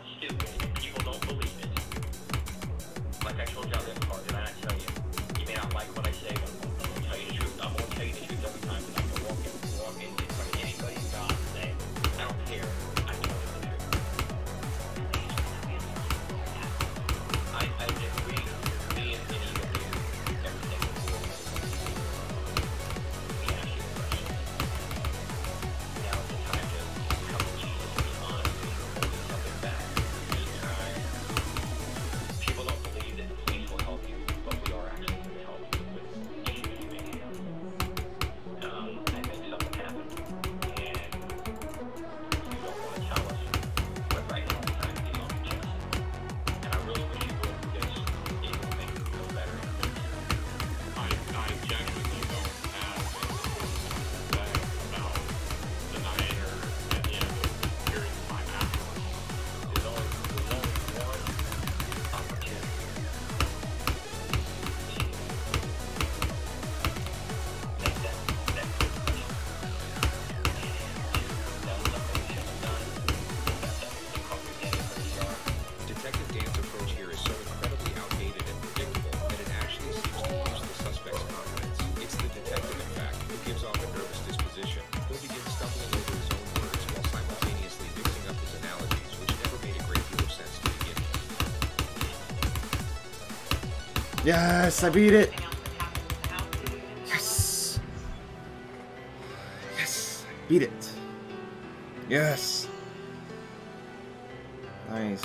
sounds. Yes, I beat it. Yes. Yes, beat it. Yes. Nice.